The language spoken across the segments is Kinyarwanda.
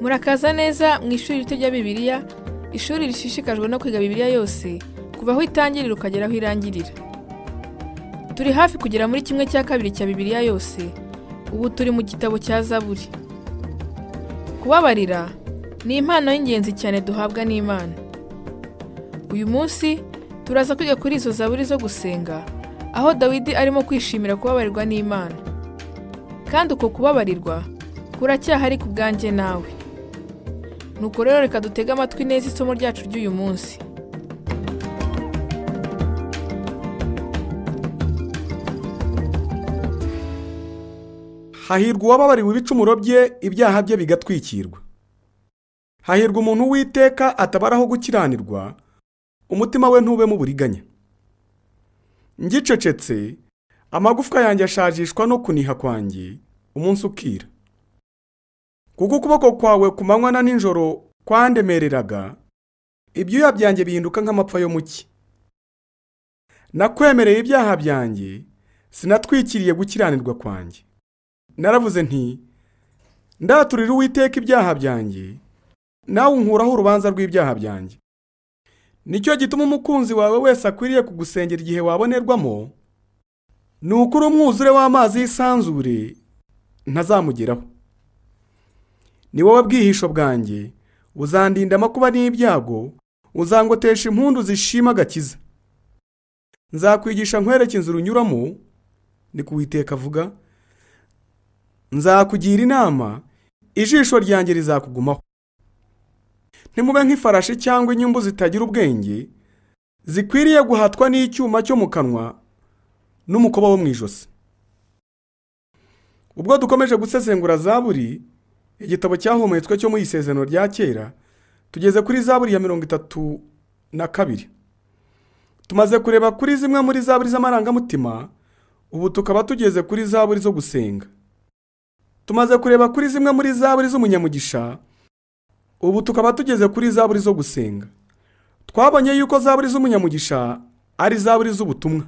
murakaza neza mu ishuri rito rya bibiliya ishuri rishishikajwe no kwiga bibiliya yose kuva aho itangirira ukagera aho irangirira. Turi hafi kugera muri kimwe cya kabiri cya bibiliya yose ubu turi mu gitabo cya zaburi. Kubabarira ni impano y'ingenzi cyane duhabwa n'imana. Uyu munsi turaza kwiga kuri izo zaburi zo gusenga aho dawidi arimo kwishimira kubabarirwa n'imana. Kandi uko kubabarirwa kuracyahari ku bwanjye nawe. Nuko rero reka dutege amatwi neza isomo ryacu ry'uyu munsi. Hahirwa uwababariwe ibicumuro bye ibyaha bye bigatwikirwa. Hahirwa umuntu witeka atabaraho gukiranirwa umutima we ntubemo uburiganya ngicecetse amagufwa yanjye ashajishwa no kuniha kwanjye umunsi ukira. Kuko ukuboko kwawe ku manywa na nijoro kwandemereraga. Ibyuya byanjye bihinduka nk'amapfa yo mu cyi nakwemereye ibyaha byanjye sinatwikiriye gukiranirwa kwanjye. Naravuze nti ndaturira uwiteka ibyaha byanjye nawe unkuraho urubanza rw'ibyaha byanjye. Nicyo gituma umukunzi wawe wese akwiriye kugusengera igihe wabonerwamo ni ukuri umwuzure w'amazi y'isanzure ntazamugeraho. Ni wowe bwihisho bwanjye uzandinda amakuba n'ibyago uzangotesha impundu zishima agakiza. Nzakwigisha nkwereke inzira unyuramo ni kuwiteka avuga. Nzakugira inama ijisho ryanjye rizakugumaho. Ntimube nk'ifarashi cyangwa inyumbu zitagira ubwenge zikwiriye guhatwa n'icyuma cyo mu kanwa n'umukoba wo mu ijosi. Ubwo dukomeje gusesengura zaburi igitabo cyahumetswe cyo mu isezerano rya kera tugeze kuri zaburi ya mirongo itatu na kabiri. Tumaze kureba kuri zimwe muri zaburi z'amarangamutima ubu tukaba tugeze kuri zaburi zo gusenga. Tumaze kureba kuri zimwe muri zaburi z'umunyamugisha ubu tukaba tugeze kuri zaburi zo gusenga. Twabonye yuko zaburi z'umunyamugisha ari zaburi z'ubutumwa.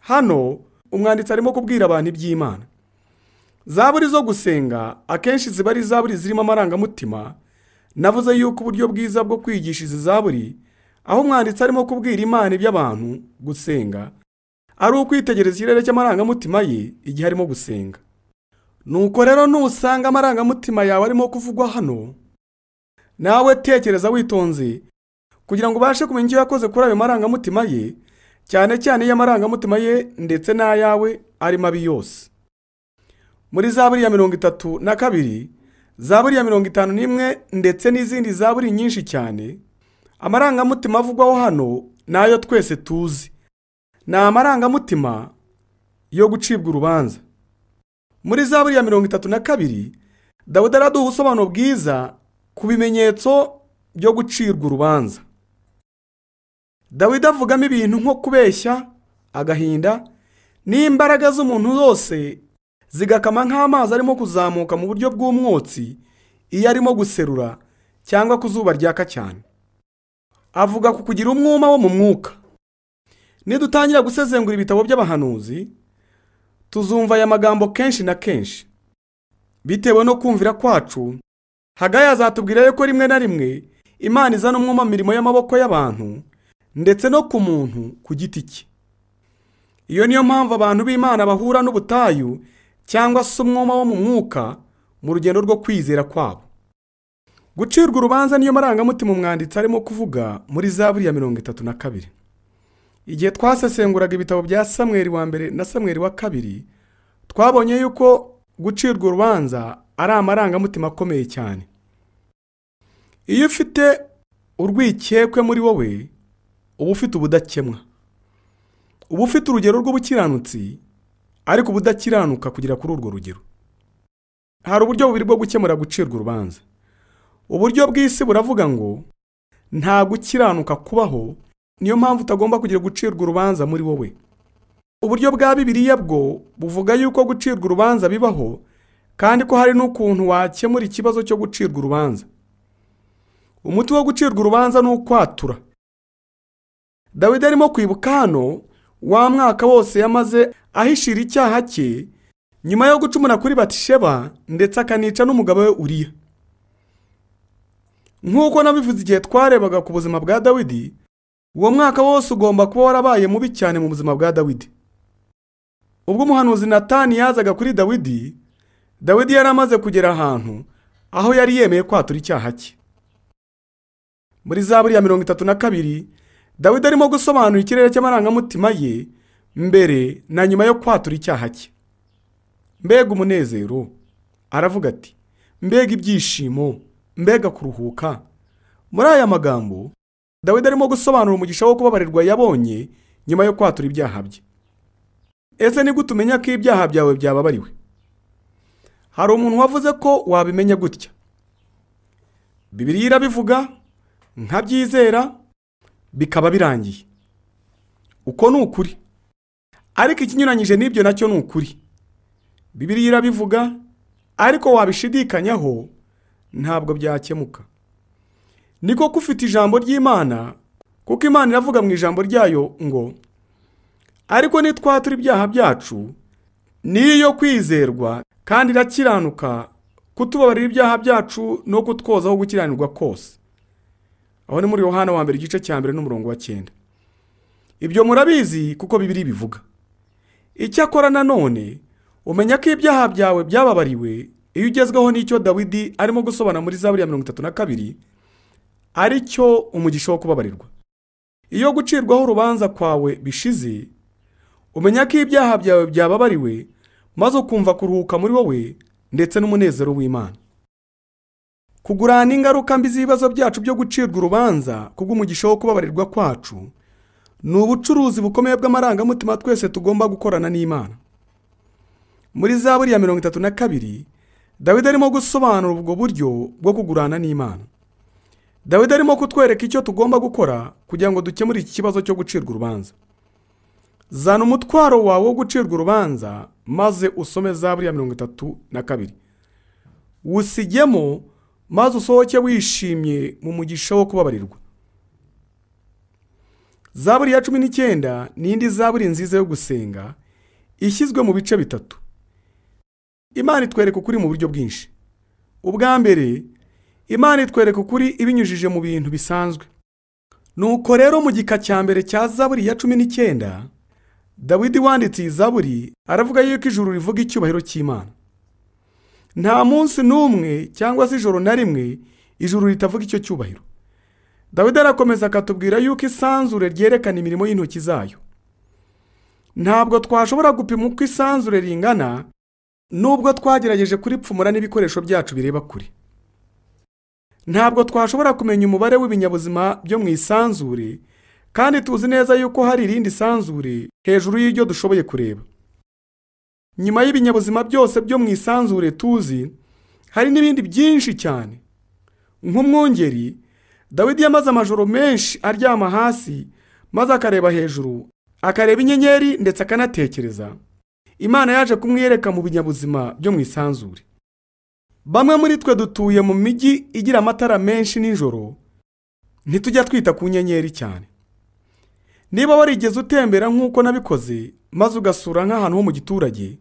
Hano umwanditsi arimo kubwira abantu iby'imana. Zaburi zo gusenga akenshi ziba ari zaburi zirimo amarangamutima. Navuze yuko uburyo bwiza bwo kwigisha izi zaburi aho umwanditsi arimo kubwira imana iby'abantu gusenga ari ukwitegereza ikirere cy'amarangamutima ye igihe arimo gusenga. Nuko rero nusanga amarangamutima yawe arimo kuvugwa hano nawe tekereza witonze kugira ngo ubashe kumenya icyo yakoze kuri ayo marangamutima ye cyane cyane iyo amarangamutima ye ndetse n'ayawe ari mabi yose. Muri zaburi ya mirongo itatu na kabiri zaburi ya mirongo itanu n'imwe ndetse n'izindi zaburi nyinshi cyane amarangamutima avugwaho hano ni ayo twese tuzi. Ni amarangamutima yo gucibwa urubanza. Muri zaburi ya mirongo itatu na kabiri dawudi araduha ubusobanuro bwiza ku bimenyetso byo gucirwa urubanza. Dawidi avugamo ibintu nko kubeshya agahinda n'imbaraga z'umuntu zose zigakama nk'amazi arimo kuzamuka mu buryo bw'umwotsi iyo arimo guserura cyangwa ku zuba ryaka cyane. Avuga ku kugira umwuma wo mu mwuka. Nidutangira gusezengura ibitabo by'abahanuzi tuzumva aya magambo kenshi na kenshi. Bitewe no kumvira kwacu hagaye azatubwira yuko rimwe na rimwe imana izana umwuma mirimo y'amaboko y'abantu ndetse no ku muntu ku giti cye. Iyo niyo mpamvu abantu b'imana bahura n'ubutayu cyangwa se umwuma wo mu mwuka mu rugendo rwo kwizera kwabo. Gucirwa urubanza niyo marangamutima umwanditsi arimo kuvuga muri zaburi ya mirongo itatu na kabiri. Igihe twasesenguraga ibitabo bya samweri wa mbere na samweri wa kabiri twabonye yuko gucirwa urubanza ari amarangamutima akomeye cyane. Iyo ufite urwikekwe muri wowe uba ufite ubudakemwa. Uba ufite urugero rw'ubukiranutsi ariko ubudakiranuka kugera kuri urwo rugero. Hari uburyo bubiri bwo gukemura gucirwa urubanza. Uburyo bw'isi buravuga ngo nta gukiranuka kubaho niyo mpamvu utagomba kugira gucirwa urubanza muri wowe. Uburyo bwa bibiliya bwo buvuga yuko gucirwa urubanza bibaho kandi ko hari n'ukuntu wakemura ikibazo cyo gucirwa urubanza. Umuti wo gucirwa urubanza ni ukwatura. Dawidi arimo kwibuka hano wa mwaka wose yamaze ahishira icyaha cye nyuma yo gucumura kuri batisheba ndetse akanica n'umugabo we uriya. Nk'uko nabivuze igihe twarebaga ku buzima bwa dawidi uwo mwaka wose ugomba kuba warabaye mubi cyane mu buzima bwa dawidi. Ubwo umuhanuzi natani yazaga kuri dawidi dawidi yari amaze kugera ahantu aho yari yemeye kwatura icyaha cye. Muri za buriya mirongo itatu na kabiri dawidi arimo gusobanura ikirere cy'amarangamutima ye mbere na nyuma yo kwatura icyaha cye. Mbega umunezero! Aravuga ati mbega ibyishimo! Mbega kuruhuka! Muri aya magambo dawidi arimo gusobanura umugisha wo kubabarirwa yabonye nyuma yo kwatura ibyaha bye. Ese ni gute umenya ko ibyaha byawe byababariwe? Hari umuntu wavuze ko wabimenya gutya? Bibiriya irabivuga nkabyizera bikaba birangiye. Uko ni ukuri. Ariko ikinyuranyije n'ibyo na cyo ni ukuri. Bibiriya irabivuga ariko wabishidikanyaho ntabwo byakemuka. Ni koko ufite ijambo ry'imana kuko imana iravuga mu ijambo ryayo ngo ariko nitwatura ibyaha byacu niyo kwizerwa kandi irakiranuka kutubabarira ibyaha byacu no kutwozaho gukiranirwa kose. Aho ni muri yohana wa mbere igice cya mbere n'umurongo wa cyenda. Ibyo murabizi kuko bibiri bivuga icyakora nanone umenya ko ibyaha byawe byababariwe iyo ugezweho n'icyo dawidi arimo gusobanura muri za buriya mirongo itatu na kabiri ari cyo umugisha wo kubabarirwa. Iyo gucirwaho urubanza kwawe bishize umenya ko ibyaha byawe byababariwe maze ukumva kuruhuka muri wowe ndetse n'umunezero w'imana. Kugurana ingaruka mbi z'ibibazo byacu byo gucirwa urubanza kubw'umugisha wo kubabarirwa kwacu ni ubucuruzi bukomeye bw'amarangamutima twese tugomba gukorana n'imana. Muri za buriya mirongo itatu na kabiri dawidi arimo gusobanura ubwo buryo bwo kugurana n'imana. Dawidi arimo kutwereka icyo tugomba gukora kugira ngo dukemure iki kibazo cyo gucirwa urubanza. Zana umutwaro wawe wo gucirwa urubanza maze usome za buriya mirongo itatu na kabiri. Wusigemo maze usohoke wishimye mu mugisha wo kubabarirwa. Zaburi ya cumi n'icyenda ni indi zaburi nziza yo gusenga ishyizwe mu bice bitatu. Imana itwereka ukuri mu buryo bwinshi. Ubwa mbere imana itwereka ukuri ibinyujije mu bintu bisanzwe. Nuko rero mu gika cya mbere cya zaburi ya cumi n'icyenda dawidi wanditse iyi zaburi aravuga yuko ijuru rivuga icyubahiro cy'imana. Nta munsi n'umwe cyangwa se ijoro na rimwe ijuru ritavuga icyo cyubahiro. Dawidi arakomeza akatubwira yuko isanzure ryerekana imirimo y'intoki zayo. Ntabwo twashobora gupima uko isanzure ringana nubwo twagerageje kuripfumura n'ibikoresho byacu bireba kure. Ntabwo twashobora kumenya umubare w'ibinyabuzima byo mu isanzure kandi tuzi neza yuko hari irindi sanzure hejuru y'iryo dushoboye kureba. Nyuma y'ibinyabuzima byose byo mu isanzure tuzi hari n'ibindi byinshi cyane. Nk'umwungeri dawidi yamaze amajoro menshi aryama hasi maze akareba hejuru akareba inyenyeri ndetse akanatekereza. Imana yaje kumwiyereka mu binyabuzima byo mu isanzure. Bamwe muri twe dutuye mu mijyi igira amatara menshi nijoro ntitujya twita ku nyenyeri cyane. Niba warigeze utembera nk'uko nabikoze maze ugasura nk'ahantu ho mu giturage.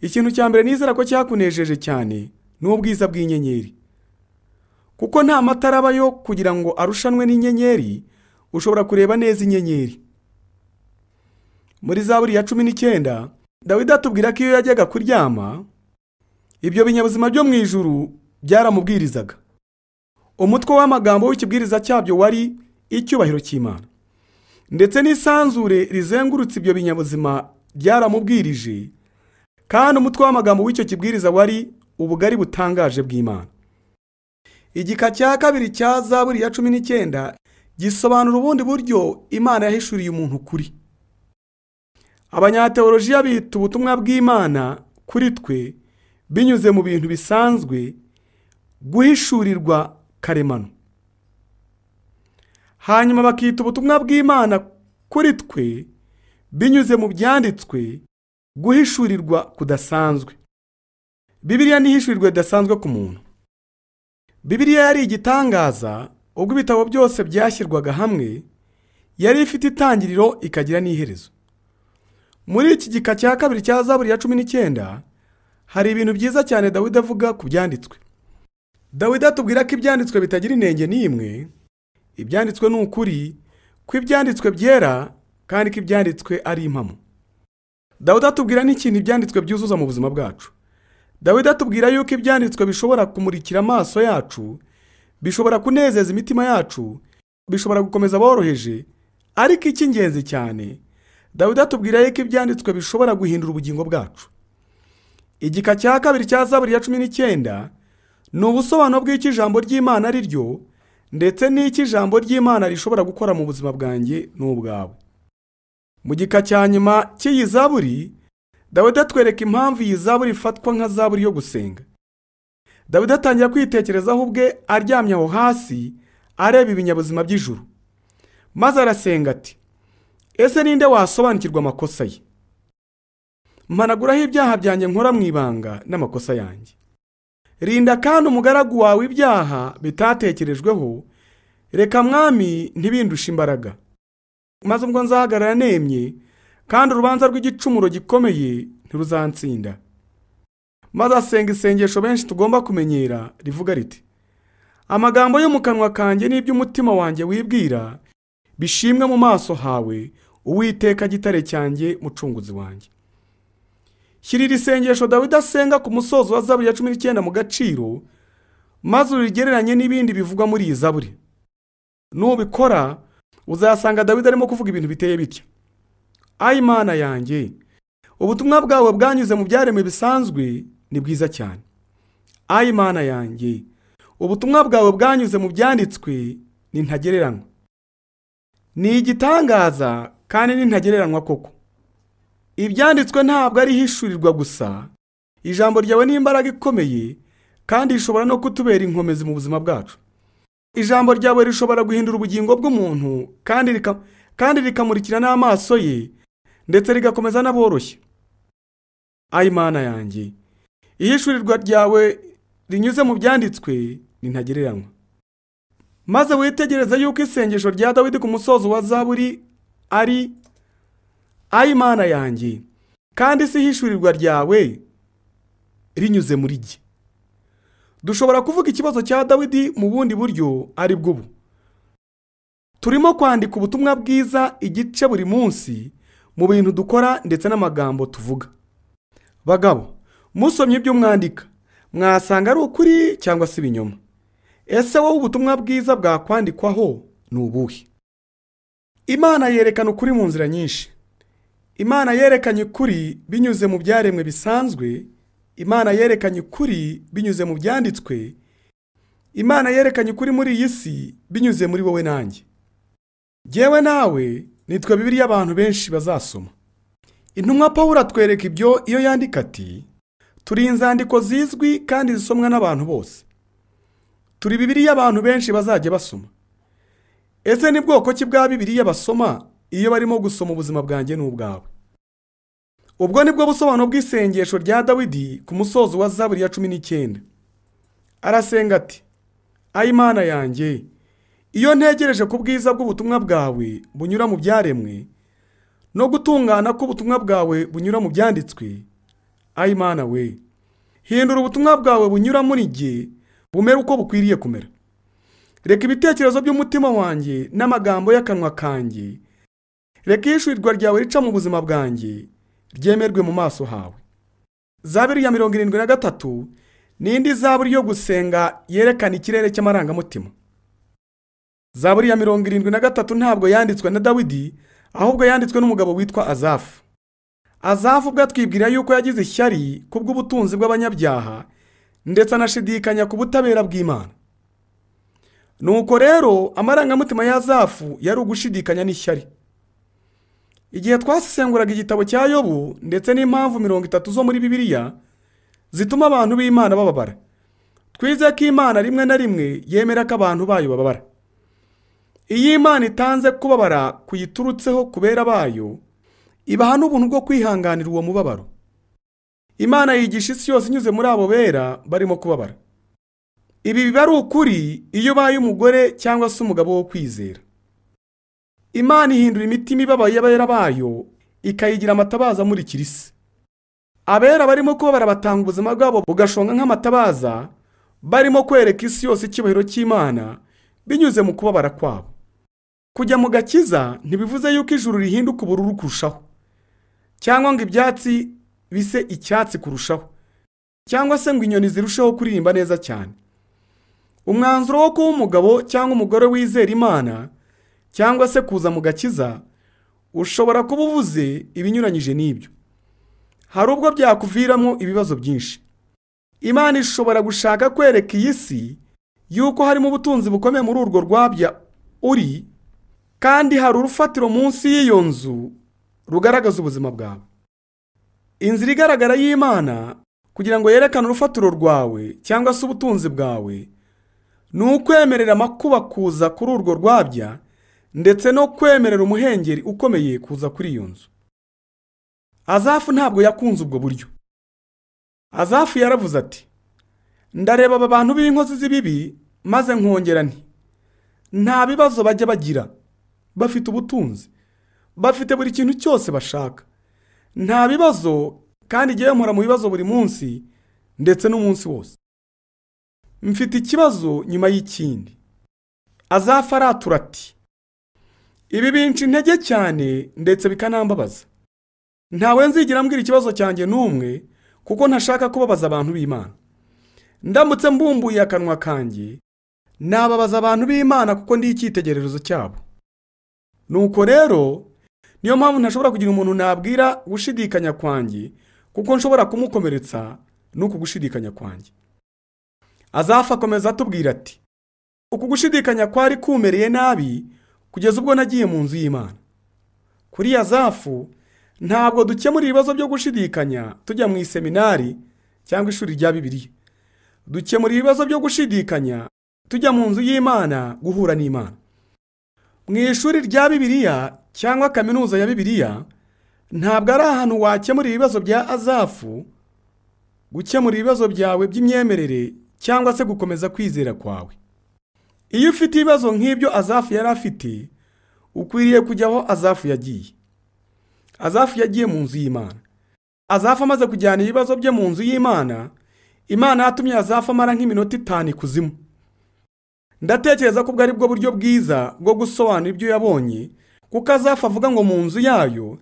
Ikintu cya mbere nizera ko cyakunejeje cyane ni ubwiza bw'inyenyeri. Kuko nta matara abayo kugira ngo arushanwe n'inyenyeri ushobora kureba neza inyenyeri. Muri za buriya cumi n'icyenda dawidi atubwira ko iyo yajyaga kuryama ibyo binyabuzima byo mu ijuru byaramubwirizaga. Umutwe w'amagambo w'ikibwiriza cyabyo wari icyubahiro cy'imana. Ndetse n'isanzure rizengurutse ibyo binyabuzima byaramubwirije kandi umutwe w'amagambo w'icyo kibwiriza wari ubugari butangaje bw'imana. Igika cya kabiri cya zaburi ya cumi n'icyenda gisobanura ubundi buryo imana yahishuriye umuntu kuri abanyateolojiya bita ubutumwa bw'imana kuri twe binyuze mu bintu bisanzwe guhishurirwa karemano. Hanyuma bakita ubutumwa bw'imana kuri twe binyuze mu byanditswe guhishurirwa kudasanzwe. Bibiliya ntihishurirwe ridasanzwe ku muntu. Bibiliya yari igitangaza ubwo ibitabo byose byashyirwaga hamwe yari ifite itangiriro ikagira n'iherezo. Muri iki gika cya kabiri cya zaburi ya cumi n'icyenda hari ibintu byiza cyane dawidi avuga ku byanditswe. Dawidi atubwira ko ibyanditswe bitagira inenge n'imwe ibyanditswe ni ukuri ko ibyanditswe byera kandi ko ibyanditswe ari impamo. Dawidi atubwira n'ikintu ibyanditswe byuzuza mu buzima bwacu. Dawidi atubwira yuko ibyanditswe bishobora kumurikira amaso yacu bishobora kunezeza imitima yacu bishobora gukomeza aboroheje ariko icy'ingenzi cyane dawidi atubwira yuko ibyanditswe bishobora guhindura ubugingo bwacu. Igika cya kabiri cya zaburi ya cumi n'icyenda ni ubusobanuro bw'icyo ijambo ry'imana ari ryo ndetse n'icyo ijambo ry'imana rishobora gukora mu buzima bwanjye n'ubwawe. Mu gika cya nyuma cy'iyi zaburi dawidi atwereka impamvu iyi zaburi ifatwa nka zaburi yo gusenga. Dawidi atangira kwitekerezaho ubwe aryamye aho hasi areba ibinyabuzima by'ijuru. Maze arasenga ati ese ninde wasobanukirwa amakosa ye? Mpanaguraho ibyaha byanjye nkora mu ibanga n'amakosa yanjye. Rinda kandi umugaragu wawe ibyaha bitatekerejweho. Reka mwami ntibindushe imbaraga. Maze ubwo nzahagarara nemye kandi urubanza rw'igicumuro gikomeye ntiruzansinda maze asenga isengesho benshi tugomba kumenyera rivuga riti amagambo yo mu kanwa kanjye n'iby'umutima wanjye wibwira bishimwe mu maso hawe uwiteka gitare cyanjye mucunguzi wanjye. Shyira iri sengesho dawidi asenga ku musozo wa zaburi ya cumi n'icyenda mu gaciro maze urigereranye n'ibindi bivugwa muri iyi zaburi. Nubikora uzasanga dawidi arimo kuvuga ibintu biteye bitya. Ayi mana yanjye ubutumwa bwawe bwanyuze mu byaremwe bisanzwe ni bwiza cyane. Ayi mana yanjye ubutumwa bwawe bwanyuze mu byanditswe ni ntagereranywa. Ni igitangaza kandi ni ntagereranywa koko. Ibyanditswe ntabwo ari ihishurirwa gusa. Ijambo ryawe ni imbaraga ikomeye kandi rishobora no kutubera inkomezi mu buzima bwacu. Ijambo ryawe rishobora guhindura ubugingo bw'umuntu kandi rika- kandi rikamurikira n'amaso ye ndetse rigakomeza n'aboroshye. Ayi mana yanjye ihishurirwa ryawe rinyuze mu byanditswe ni ntagereranywa maze witegereze yuko isengesho rya dawidi ku musozo wa zaburi ari ayi mana yanjye kandi si ihishurirwa ryawe rinyuze muri jye. Dushobora kuvuga ikibazo cya dawidi mu bundi buryo ari bwo ubu turimo kwandika ubutumwa bwiza igice buri munsi mu bintu dukora ndetse n'amagambo tuvuga. Bagabo musomye ibyo mwandika. Mwasanga ari ukuri cyangwa se ibinyoma? Ese wowe ubutumwa bwiza bwakwandikwaho ni ubuhe? Imana yerekana ukuri mu nzira nyinshi. Imana yerekanye ukuri binyuze mu byaremwe bisanzwe imana yerekanye ukuri binyuze mu byanditswe imana yerekanye ukuri muri iyi si binyuze muri wowe nanjye. Jyewe nawe nitwe bibiri abantu benshi bazasoma. Intumwa pawulo atwereka ibyo iyo yandika ati turi inzandiko zizwi kandi zisomwa n'abantu bose. Turi bibiri abantu benshi bazajya basoma. Ese ni bwoko ki bwa bibiriya basoma? Iyo barimo gusoma ubuzima bwanjye n'ubwawe ubwo ni bwo busobanuro bw'isengesho rya dawidi ku musozo wa zaburi ya cumi n'icyenda. Arasenga ati ayi mana yanjye iyo ntegereje ku bwiza bw'ubutumwa bwawe bunyura mu byaremwe no gutungana k'ubutumwa bwawe bunyura mu byanditswe ayi mana we hindura ubutumwa bwawe bunyura muri jye bumere uko bukwiriye kumera. Reka ibitekerezo by'umutima wanjye n'amagambo y'akanwa kanjye reka ihishurirwa ryawe rica mu buzima bwanjye ryemerwe mu maso hawe. Zaburi ya mirongo irindwi na gatatu ni indi zaburi yo gusenga yerekana ikirere cy'amarangamutima. Zaburi ya mirongo irindwi na gatatu ntabwo yanditswe na dawidi ahubwo yanditswe n'umugabo witwa azafu. Azafu ubwo atwibwira yuko yagize ishyari kubw'ubutunzi bw'abanyabyaha ndetse anashidikanya ku butabera bw'imana. Nuko rero amarangamutima ya azafu yari ugushidikanya n'ishyari. Igihe twasesenguraga igitabo cya yobu ndetse n'impamvu mirongo itatu zo muri bibiliya zituma abantu b'imana bababara. Twize ko imana rimwe na rimwe yemera ko abantu bayo bababara. Iyo imana itanze kubabara kuyiturutseho kubera bayo ibaha n'ubuntu bwo kwihanganira uwo mubabaro. Imana yigisha isi yose inyuze muri abo bera barimo kubabara. Ibi biba ari ukuri iyo ubaye umugore cyangwa se umugabo wo kwizera. Imana ihindura imitima ibabaye y'abera bayo ikayigira amatabaza amurikira isi. Abera barimo kubabara batanga ubuzima bwabo bugashonga nk'amatabaza barimo kwereka isi yose icyubahiro cy'imana binyuze mu kubabara kwabo. Kujya mu gakiza ntibivuze yuko ijuru rihinduka ubururu kurushaho cyangwa ngo ibyatsi bise icyatsi kurushaho cyangwa se ngo inyoni zirusheho kuririmba neza cyane. Umwanzuro wo kuba umugabo cyangwa umugore wizera imana cyangwa se kuza mu gakiza ushobora kuba uvuze ibinyuranyije n'ibyo. Hari ubwo byakuviramo ibibazo byinshi. Imana ishobora gushaka kwereka iyi si yuko harimo ubutunzi bukomeye muri urwo rwabya uri kandi hari urufatiro munsi y'iyo nzu rugaragaza ubuzima bwawe. Inzira igaragara y'imana kugira ngo yerekane urufatiro rwawe cyangwa se ubutunzi bwawe ni ukwemerera amakuba kuza kuri urwo rwabya ndetse no kwemerera umuhengeri ukomeye kuza kuri iyo nzu. Azafu ntabwo yakunze ubwo buryo. Azafu yaravuze ati ndareba aba bantu b'inkozi z'ibibi maze nkongera nti nta bibazo bajya bagira. Bafite ubutunzi. Bafite buri kintu cyose bashaka. Nta bibazo kandi igihe mpora mu bibazo buri munsi ndetse n'umunsi wose. Mfite ikibazo nyuma y'ikindi. Azafu aratura ati ibi binca intege cyane ndetse bikanambabaza. Ntawe nzigira mbwira ikibazo cyanjye n'umwe kuko ntashaka kubabaza abantu b'imana. Ndamutse mbumbuye akanwa kanjye nababaza abantu b'imana kuko ndi icyitegererezo cyabo. Nuko rero niyo mpamvu ntashobora kugira umuntu nabwira gushidikanya kwanjye kuko nshobora kumukomeretsa n'uku gushidikanya kwanjye. Azafa akomeza atubwira ati uku gushidikanya kwari kumereye nabi kugeza ubwo nagiye mu nzu y'imana. Kuri azafu ntabwo dukemura ibibazo byo gushidikanya tujya mu iseminari cyangwa ishuri rya bibiliya. Dukemura ibibazo byo gushidikanya tujya mu nzu y'imana guhura n'imana. Mu ishuri rya bibiliya cyangwa kaminuza ya bibiliya ntabwo ari ahantu wakemura ibibazo bya azafu gukemura ibibazo byawe by'imyemerere cyangwa se gukomeza kwizera kwawe. Iyo ufite ibibazo nk'ibyo azafu yari afite ukwiriye kujya aho azafu yagiye. Azafu yagiye mu nzu y'imana. Azafu amaze kujyana ibibazo bye mu nzu y'imana imana yatumye azafu amara nk'iminota itanu ikuzimu. Ndatekereza ko ubwo ari bwo buryo bwiza bwo gusobanura ibyo yabonye kuko azafu avuga ngo mu nzu yayo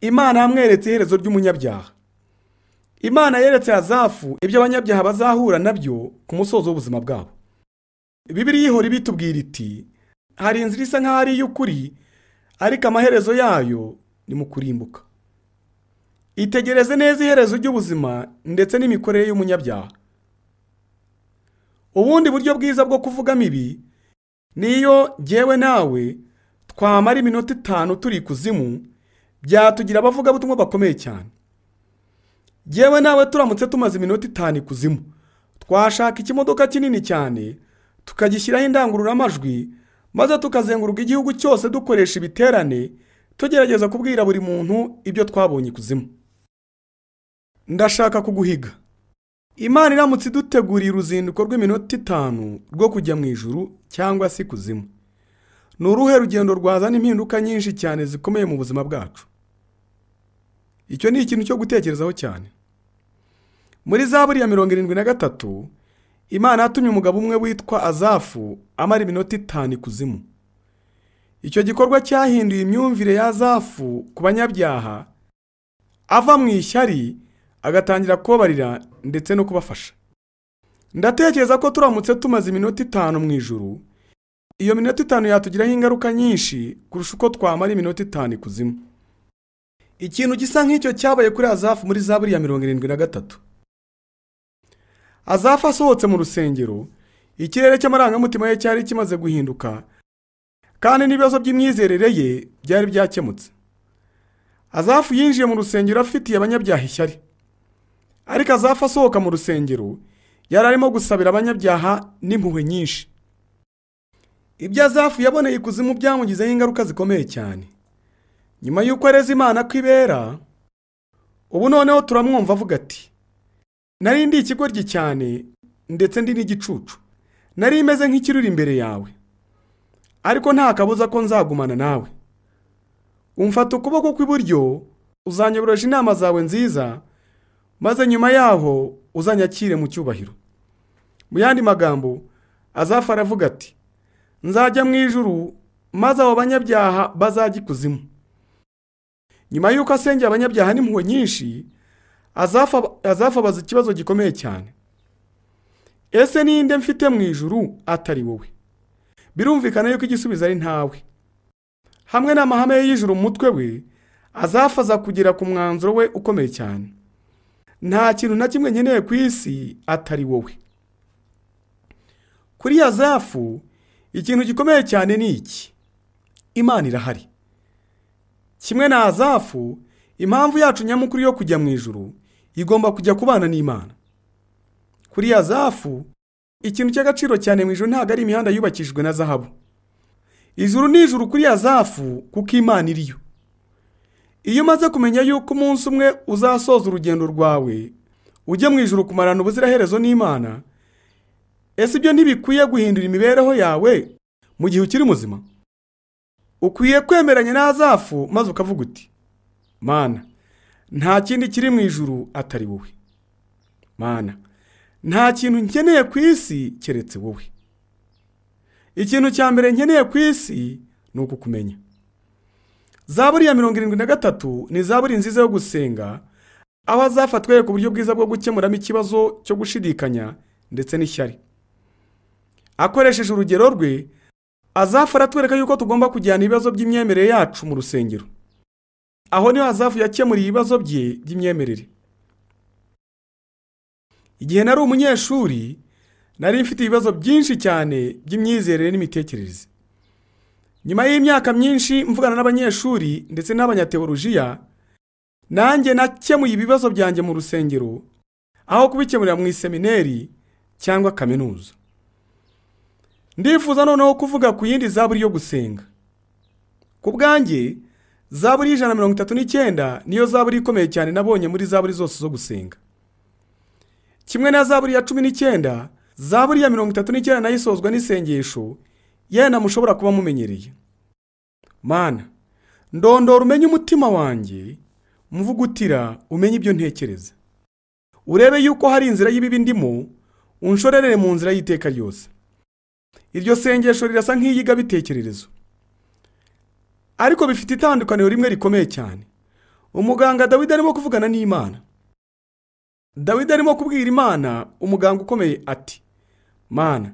imana yamweretse iherezo ry'umunyabyaha. Imana yeretse azafu ibyo abanyabyaha bazahura na byo ku musozo w'ubuzima bwabo. Bibiri ihora ibitubwira iti hari inzira isa nk'aho ari iy'ukuri ariko amaherezo yayo ni mu kurimbuka. Itegereze neza iherezo ry'ubuzima ndetse n'imikorere y'umunyabyaha. Ubundi buryo bwiza bwo kuvugamo ibi niyo jyewe nawe twamara iminota itanu turi ikuzimu byatugira abavugabutumwa bakomeye cyane. Jyewe nawe turamutse tumaze iminota itanu ikuzimu twashaka ikimodoka kinini cyane tukagishyiraho indangururamajwi maze tukazenguruka igihugu cyose dukoresha ibiterane tugerageza kubwira buri muntu ibyo twabonye ikuzimu. Ndashaka kuguhiga. Imana iramutse iduteguriye uruzinduko rw'iminota itanu rwo kujya mu ijuru cyangwa se ikuzimu. Ni uruhe rugendo rwazana impinduka nyinshi cyane zikomeye mu buzima bwacu? Icyo ni ikintu cyo gutekerezaho cyane. Muri za buriya mirongo irindwi na gatatu imana yatumye umugabo umwe witwa azafu amara iminota itanu ikuzimu icyo gikorwa cyahinduye imyumvire ya azafu ku banyabyaha ava mu ishyari agatangira kubabarira ndetse no kubafasha. Ndatekereza ko turamutse tumaze iminota itanu mu ijuru. Iyo minota itanu yatugiraho ingaruka nyinshi kurusha uko twamara iminota itanu ikuzimu ikintu gisa nk'icyo cyabaye kuri azafu muri za buriya mirongo irindwi na gatatu. Azafu asohotse mu rusengero. Ikirere cy'amarangamutima ye cyari kimaze guhinduka kandi n'ibibazo by'imyizerere ye byari byakemutse. Azafu yinjiye mu rusengero afitiye abanyabyaha ishyari. Ariko azafu asohoka mu rusengero yari arimo gusabira abanyabyaha n'impuhwe nyinshi. Ibyo azafu yaboneye ikuzimu byamugizeho ingaruka zikomeye cyane. Nyuma y'uko areze imana ko ibera ubu noneho turamwumva avuga ati nari ndi ikigoryi cyane ndetse ndi n'igicucu. Nari imeze nk'ikiruri imbere yawe. Ariko nta kabuza ko nzagumana nawe. Umfata ukuboko kw'iburyo uzanyoborosha inama zawe nziza maze nyuma yaho uzanyakire mu cyubahiro. Mu yandi magambo azafa aravuga ati nzajya mu ijuru maze abo banyabyaha bazajya ikuzimu. Nyuma y'uko asengera abanyabyaha n'impuhwe nyinshi azafa azafa abaza ikibazo gikomeye cyane. Ese ninde mfite mu ijuru atari wowe? Birumvikana yuko igisubizo ari ntawe. Hamwe n'amahame y'ijuru mu mutwe we azafaza kugera ku mwanzuro we ukomeye cyane. Nta kintu na kimwe nkeneye ku isi atari wowe. Kuri yazafu ikintu gikomeye cyane ni iki? Imana irahari. Kimwe na azafu impamvu yacu nyamukuru yo kujya mu ijuru igomba kujya kubana n'imana. Kuri yazafu ikintu cy'agaciro cyane mu ijuru ntabwo ari imihanda yubakishijwe na zahabu. Ijuru ni ijuru kuri yazafu kuko imana iriyo. Iyo umaze kumenya yuko umunsi umwe uzasoza urugendo rwawe ujye mu ijuru kumarana ubuziraherezo n'imana ese ibyo ntibikwiye guhindura imibereho yawe mu gihe ukiri muzima? Ukwiye kwemeranya n'azafu maze ukavuga uti mana nta kindi kiri mu ijuru atari wowe. Mana nta kintu nkeneye ku isi keretse wowe. Ikintu cya mbere nkeneye ku isi ni ukukumenya. Zaburi ya mirongo irindwi na gatatu ni zaburi nziza yo gusenga aho azafatwe ku buryo bwiza bwo gukemuramo ikibazo cyo gushidikanya ndetse n'ishyari. Akoresheje urugero rwe azafu aratwereka yuko tugomba kujyana ibibazo by'imyemerere yacu mu rusengero. Aho ni ho azafu yakemuriye ibibazo bye by'imyemerere. Igihe nari umunyeshuri nari mfite ibibazo byinshi cyane by'imyizerere n'imitekerereze. Nyuma y'imyaka myinshi mvugana n'abanyeshuri ndetse n'abanyateolojiya nanjye nakemuye ibibazo byanjye mu rusengero aho kubikemurira mu isemineri cyangwa kaminuza. Ndifuza noneho kuvuga ku yindi zaburi yo gusenga. Ku bwanjye zaburi y'ijana na mirongo itatu n'icyenda niyo zaburi ikomeye cyane nabonye muri zaburi zose zo gusenga. Kimwe na zaburi ya cumi n'icyenda zaburi ya mirongo itatu n'icyenda na yo isozwa n'isengesho yenda mushobora kuba mumenyereye. Mana ndondora umenye umutima wanjye mvugutira umenye ibyo ntekereza. Urebe yuko hari inzira y'ibibi ndimo unshorerere mu nzira y'iteka ryose. Iryo sengesho rirasa nk'iyigabitekererezo ariko bifite itandukaniro rimwe rikomeye cyane. Umuganga dawidi arimo kuvugana n'imana. Dawidi arimo kubwira imana umuganga ukomeye ati mana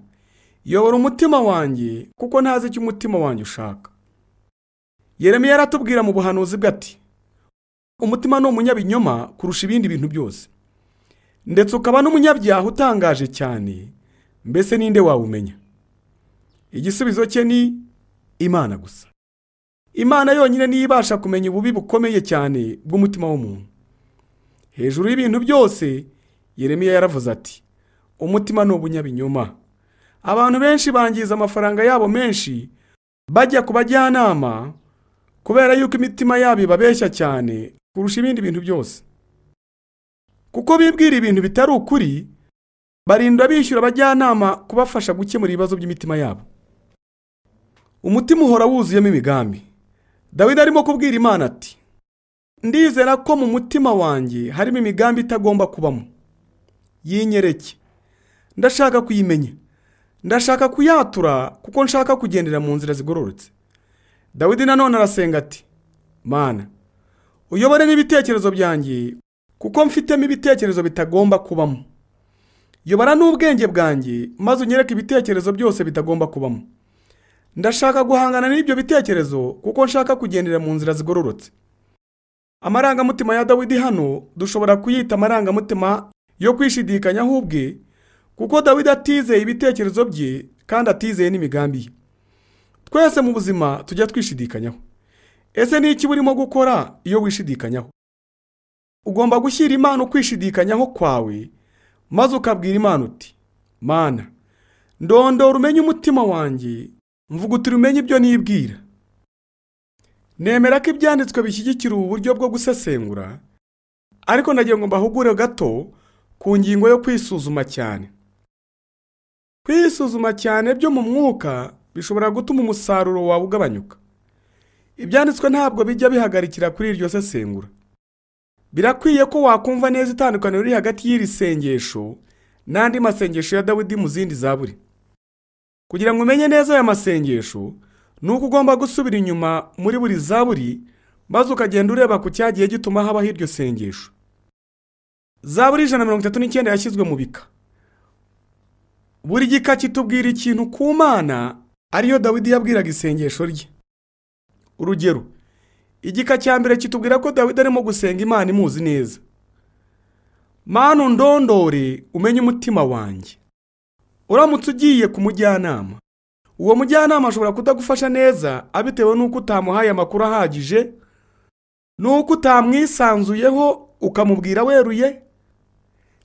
yobora umutima wanjye kuko ntazi icyo umutima wanjye ushaka. Yeremiya aratubwira mu buhanuzi bwe ati umutima ni umunyabinyoma kurusha ibindi bintu byose. Ndetse ukaba n'umunyabyaha utangaje cyane mbese ninde wawumenya? Igisubizo cye ni imana gusa. Imana yonyine niyo ibasha kumenya ububi bukomeye cyane bw'umutima w'umuntu. Hejuru y'ibintu byose yeremiya yaravuze ati umutima ni ubunyabinyoma abantu benshi bangiza amafaranga yabo menshi bajya ku bajyanama kubera yuko imitima yabo ibabeshya cyane kurusha ibindi bintu byose. Kuko bibwira ibintu bitari ukuri barinda bishyura abajyanama kubafasha gukemura ibibazo by'imitima yabo. Umutima uhora wuzuyemo imigambi. Dawidi arimo kubwira imana ati ndizera ko mu mutima wanjye harimo imigambi itagomba kubamo. Yinyereke ndashaka kuyimenya. Ndashaka kuyatura kuko nshaka kugendera mu nzira zigororotse. Dawidi nanone arasenga ati mana uyobore n'ibitekerezo byanjye kuko mfitemo ibitekerezo bitagomba kubamo. Yobora n'ubwenge bwanjye maze unyereke ibitekerezo byose bitagomba kubamo. Ndashaka guhangana n'ibyo bitekerezo kuko nshaka kugendera mu nzira zigororotse. Amarangamutima ya dawidi hano dushobora kuyita amarangamutima yo kwishidikanyaho ubwe kuko dawidi atizeye ibitekerezo bye kandi atizeye n'imigambi ye. Twese mu buzima tujya twishidikanyaho ese ni iki urimo gukora iyo wishidikanyaho ugomba gushyira imana ukwishidikanyaho kwawe maze ukabwira imana uti mana ndondora umenye umutima wanjye mvugutira umenye ibyo nibwira nemera ko ibyanditswe bishyigikira ubu buryo bwo gusesengura ariko ndagira ngo mbahugure gato ku ngingo yo kwisuzuma cyane. Kwisuzuma cyane byo mu mwuka bishobora gutuma umusaruro wawe ugabanyuka. Ibyanditswe ntabwo bijya bihagarikira kuri iryo sesengura. Birakwiye ko wakumva neza itandukaniro riri hagati y'iri sengesho n'andi masengesho ya dawidi mu zindi zaburi kugira ngo umenye neza aya masengesho ni uko ugomba gusubira inyuma muri buri zaburi maze ukagenda ureba ku cyagiye gituma habaho iryo sengesho. Zaburi ijana na mirongo itatu n'icyenda yashyizwe mu bika. Buri gika kitubwira ikintu ku mana ariyo dawidi yabwiraga isengesho rye. Urugero igika cya mbere kitubwira ko dawidi arimo gusenga imana imuzi neza. Manu ndondore umenye umutima wanjye. Uramutse ugiye ku mujyanama. Uwo mujyanama ashobora kutagufasha neza abitewe n'uko utamuhaye amakuru ahagije n'uko utamwisanzuyeho ukamubwira weruye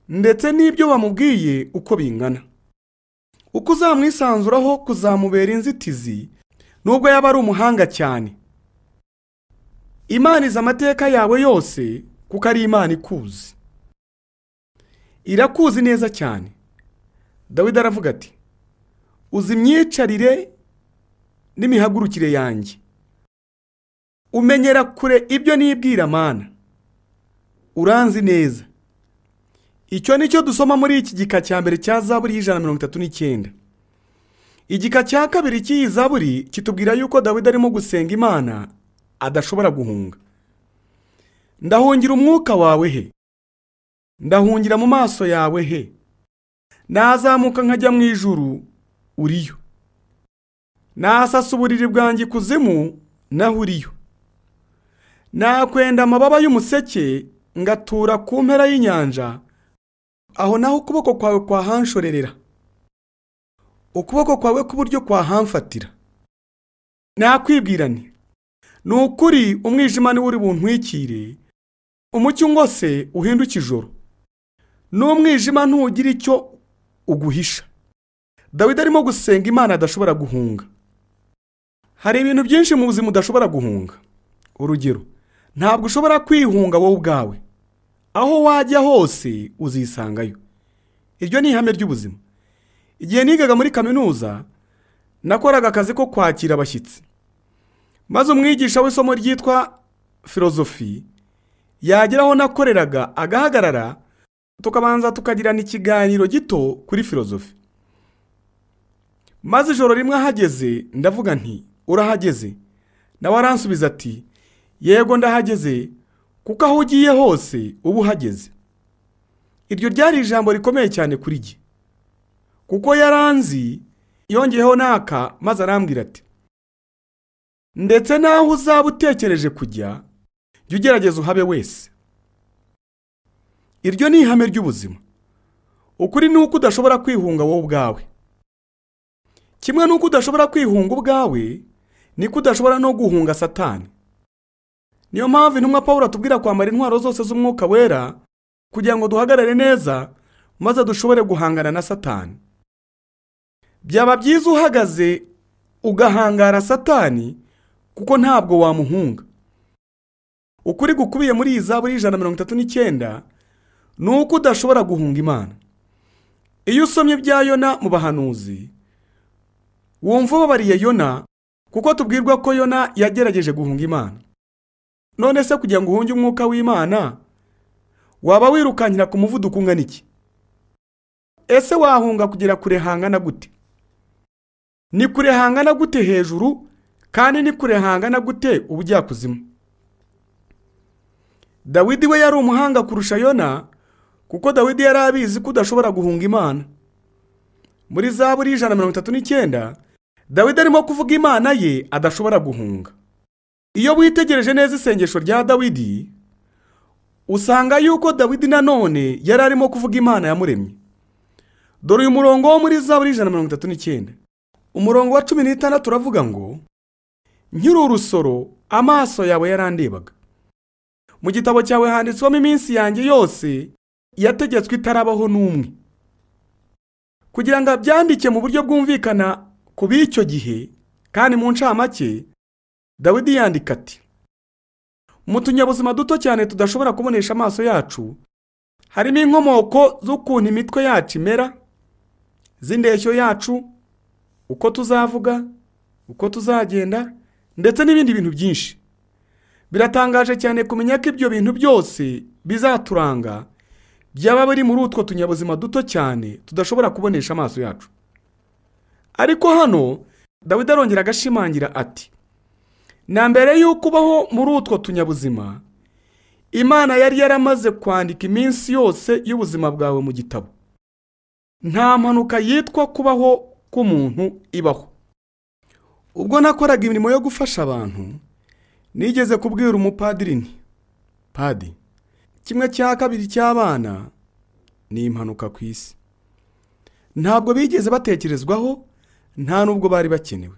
ndetse n'ibyo wamubwiye uko bingana. Uko uzamwisanzuraho kuzamubera inzitizi nubwo yaba ari umuhanga cyane. Imana izi amateka yawe yose kuko ari imana ikuzi. Irakuzi neza cyane. Dawidi aravuga ati uzi imyicarire n'imihagurukire yanjye. Umenyera kure ibyo nibwira mana. Uranzi neza. Icyo ni cyo dusoma muri iki gika cya mbere cya zaburi y'ijana na mirongo itatu n'icyenda. Igika cya kabiri cy'iyi zaburi kitubwira yuko dawidi arimo gusenga imana adashobora guhunga. Ndahungira umwuka wawe he? Ndahungira mu maso yawe he? Nazamuka nkajya mu ijuru uriyo. Nasasa uburiri bwanjye ikuzimu naho uriyo. Nakwenda amababa y'umuseke ngatura ku mpera y'inyanja aho naho ukuboko kwawe kwahanshorerera. Ukuboko kwawe k'uburyo kwahamfatira nakwibwirane ni ukuri umwijima niwo uri buntwikire umucyo ngose uhinduke ijoro. N'umwijima ntugira icyo uguhisha. Dawidi arimo gusenga imana adashobora guhunga. Hari ibintu byinshi mu buzima udashobora guhunga. Urugero ntabwo ushobora kwihunga wowe ubwawe. Aho wajya hose uzisangayo. Iryo ni ihame ry'ubuzima. Igihe nigaga muri kaminuza nakoraga akazi ko kwakira abashyitsi. Maze umwigisha w'isomo ryitwa filozofi yagera aho nakoreraga agahagarara tukabanza tukagirana ikiganiro gito kuri filozofi. Maze ijoro rimwe ahageze ndavuga nti urahageze. Nawe aransubiza ati yego ndahageze kuko aho ugiye hose uba uhageze. Iryo ryari ijambo rikomeye cyane kuri jye kuko yaranzi yongeyeho n'aka maze arambwira ati ndetse n'aho uzaba utekereje kujya jya ugerageza uhabe wese. Iryo ni ihame ry'ubuzima. Ukuri ni uko udashobora kwihunga wowe ubwawe. Kimwe n'uko udashobora kwihunga ubwawe niko udashobora no guhunga satani. Niyo mpamvu intumwa paul atubwira kwambara intwaro zose z'umwuka wera kugira ngo duhagarare neza maze dushobore guhangana na satani. Byaba byiza uhagaze ugahangara satani kuko ntabwo wamuhunga. Ukuri gukubiye muri iyi zaburi y'ijana na mirongo itatu n'icyenda ni uko udashobora guhunga imana. Iyo usomye ibya yona mu bahanuzi wumva ubabariye yona kuko tubwirwa ko yona yagerageje guhunga imana. None se kugira ngo uhunge umwuka w'imana waba wirukankira ku muvuduko ungana iki? Ese wahunga kugera kure hangana gute? Ni kure hangana gute hejuru kandi ni kure hangana gute ubujyakuzimu? Dawidi we yari umuhanga kurusha yona kuko dawidi yari abizi ko udashobora guhunga imana. Muri za buri ijana na mirongo itatu n'icyenda dawidi arimo kuvuga imana ye adashobora guhunga. Iyo witegereje neza isengesho rya dawidi usanga yuko dawidi nanone yari arimo kuvuga imana yamuremye. Dore uyu murongo wo muri za buri ijana na mirongo itatu n'icyenda. Umurongo wa cumi n'itandatu uravuga ngo nkiri urusoro amaso yawe yarandebaga. Mu gitabo cyawe handitswemo iminsi yanjye yose yategetswe itarabaho n'umwe. Kugira ngo abyandike mu buryo bwumvikana ku b'icyo gihe kandi mu ncamake dawidi yandika ati mu tunyabuzima duto cyane tudashobora kubonesha amaso yacu harimo inkomoko z'ukuntu imitwe yacu imera z'indeshyo yacu uko tuzavuga uko tuzagenda ndetse n'ibindi bintu byinshi. Biratangaje cyane kumenya ko ibyo bintu byose bizaturanga byaba biri muri utwo tunyabuzima duto cyane tudashobora kubonesha amaso yacu. Ariko hano dawidi arongera agashimangira ati na mbere y'uko ubaho muri utwo tunyabuzima imana yari yaramaze kwandika iminsi yose y'ubuzima bwawe mu gitabo. Nta mpanuka yitwa kubaho k'umuntu ibaho. Ubwo nakoraga imirimo yo gufasha abantu nigeze kubwira umupadiri nti padi kimwe cya kabiri cy'abana ni impanuka ku isi. Ntabwo bigeze batekerezwaho nta n'ubwo bari bakenewe.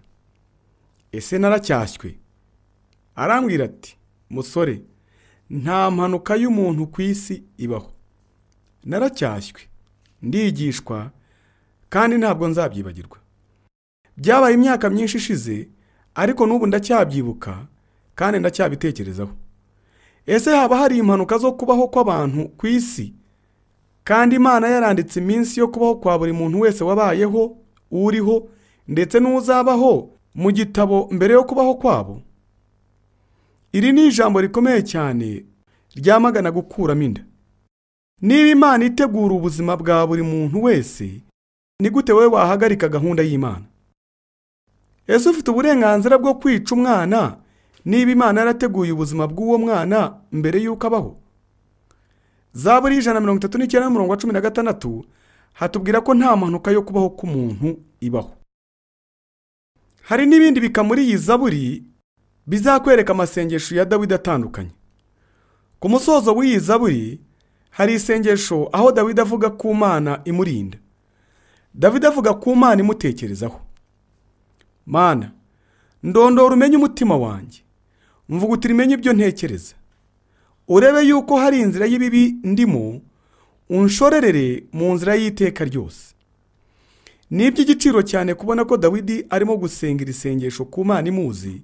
Ese naracyashywe? Arambwira ati musore nta mpanuka y'umuntu ku isi ibaho. Naracyashywe ndigishwa kandi ntabwo nzabyibagirwa. Byabaye imyaka myinshi ishize ariko n'ubu ndacyabyibuka kandi ndacyabitekerezaho. Ese haba hari impanuka zo kubaho kw'abantu ku isi? Kandi imana yaranditse iminsi yo kubaho kwa buri muntu wese wabayeho uriho ndetse n'uzabaho mu gitabo mbere yo kubaho kwabo? Iri ni ijambo rikomeye cyane ryamagana gukuramo inda. Niba imana itegura ubuzima bwa buri muntu wese ni gute wowe wahagarika gahunda y'imana? Ese ufite uburenganzira bwo kwica umwana niba imana yarateguye ubuzima bw'uwo mwana mbere y'uko abaho? Za buri ijana na mirongo itatu n'icyenda n'umurongo wa cumi na gatandatu hatubwira ko nta mpanuka yo kubaho k'umuntu ibaho. Hari n'ibindi bika muri iyi zaburi bizakwereka amasengesho ya dawidi atandukanye. Ku musozo w'iyi zaburi hari isengesho aho dawidi avuga ku mana imurinda. Dawidi avuga ku mana imutekerezaho. Mana ndondora umenye umutima wanjye. Mvugutira imenye ibyo ntekereza. Urebe yuko hari inzira y'ibibi ndimo unshorerere mu nzira y'iteka ryose. Ni iby'igiciro cyane kubona ko dawidi arimo gusenga iri sengesho ku mana imuzi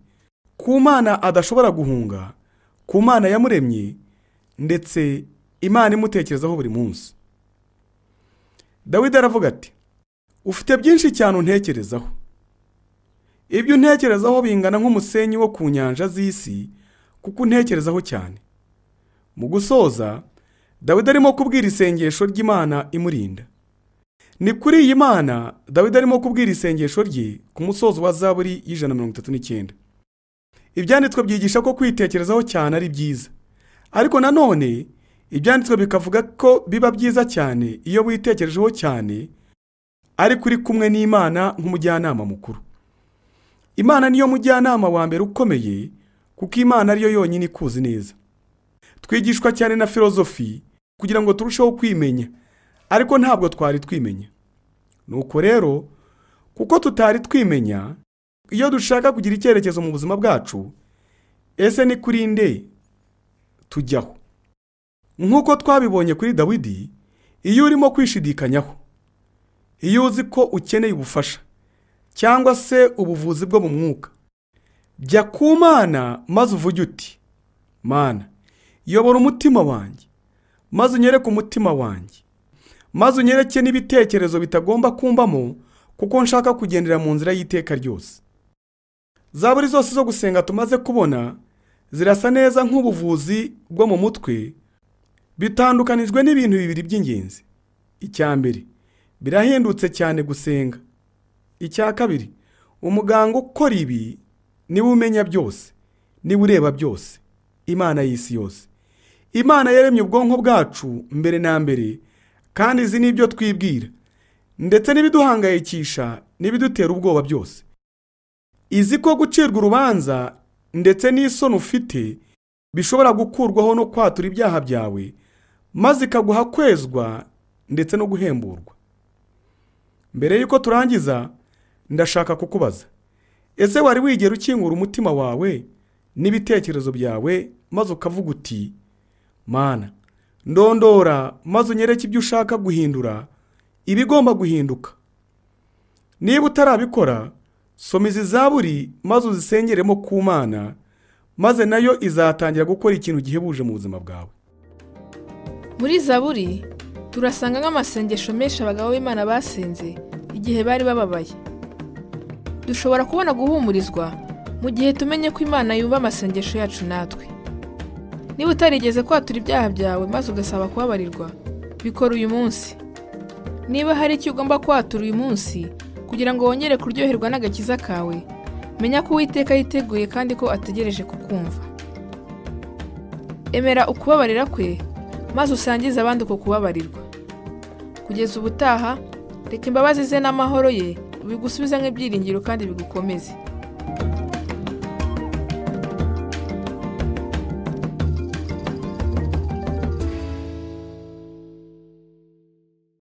ku mana adashobora guhunga ku mana yamuremye ndetse imana imutekerezaho buri munsi. Dawidi aravuga ati ufite byinshi cyane untekerezaho. Ibyo untekerezaho bingana nk'umusenyi wo ku nyanja z'isi kuko untekerezaho cyane. Mu gusoza dawidi arimo kubwira isengesho ry'imana imurinda. Ni kuri iyi mana dawidi arimo kubwira isengesho rye ku musozo wa zaburi y'ijana na mirongo itatu n'icyenda. Ibyanditswe byigisha ko kwitekerezaho cyane ari byiza. Ariko nanone ibyanditswe bikavuga ko biba byiza cyane iyo witekerejeho cyane ariko uri kumwe n'imana nk'umujyanama mukuru. Imana niyo mujyanama wa mbere ukomeye kuko imana ariyo yonyine ikuzi neza. Twigishwa cyane na filozofi kugira ngo turusheho kwimenya ariko ntabwo twari twimenya. Nuko rero kuko tutari twimenya iyo dushaka kugira icyerekezo mu buzima bwacu ese ni kuri nde? Tujyaho. Nk'uko twabibonye kuri dawidi iyo urimo kwishidikanyaho iyo uzi ko ukeneye ubufasha cyangwa se ubuvuzi bwo mu mwuka. Jya ku mana maze uvuge uti mana yobora umutima wanjye maze unyereke umutima wanjye maze unyereke n'ibitekerezo bitagomba kumbamo kuko nshaka kugendera mu nzira y'iteka ryose. Za buri zose zo gusenga tumaze kubona zirasa neza nk'ubuvuzi bwo mu mutwe bitandukanijwe n'ibintu bibiri by'ingenzi. Icya mbere birahendutse cyane gusenga. Icya kabiri umuganga ukora ibi ni we umenya byose ni we ureba byose imana y'isi yose. Imana yaremye ubwonko bwacu mbere na mbere kandi izi ni ibyo twibwira. Ndetse n'ibiduhangayikisha n'ibidutera ubwoba byose. Izi ko gucirwa urubanza ndetse n'isoni ufite bishobora gukurwaho no kwatura ibyaha byawe maze ikaguha kwezwa ndetse no guhemburwa. Mbere y'uko turangiza ndashaka kukubaza. Ese wari wigera ukingura umutima wawe n'ibitekerezo byawe? Maze ukavuga uti mana ndondora maze unyereke ibyo ushaka guhindura. Ibigomba guhinduka. Niba utarabikora soma izi zaburi maze uzisengeremo ku mana maze na yo izatangira gukora ikintu gihebuje mu buzima bwawe. Muri zaburi turasanga nk'amasengesho menshi abagabo b'imana basenze igihe bari bababaye. Dushobora kubona guhumurizwa mu gihe tumenye ko imana yumva amasengesho yacu natwe. Niba utarigeze kwatura ibyaha byawe maze ugasaba kubabarirwa bikora uyu munsi. Niba hari icyo ugomba kwatura uyu munsi kugira ngo wongere kuryoherwa n'agakiza kawe menya ko uwiteka yiteguye kandi ko ategereje kukumva. Emera ukubabarira kwe maze usangize abandi uko kubabarirwa. Kugeza ubutaha reka imbabazi ze n'amahoro ye bigusubize nk'ibyiringiro kandi bigukomeze.